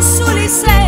sulle sei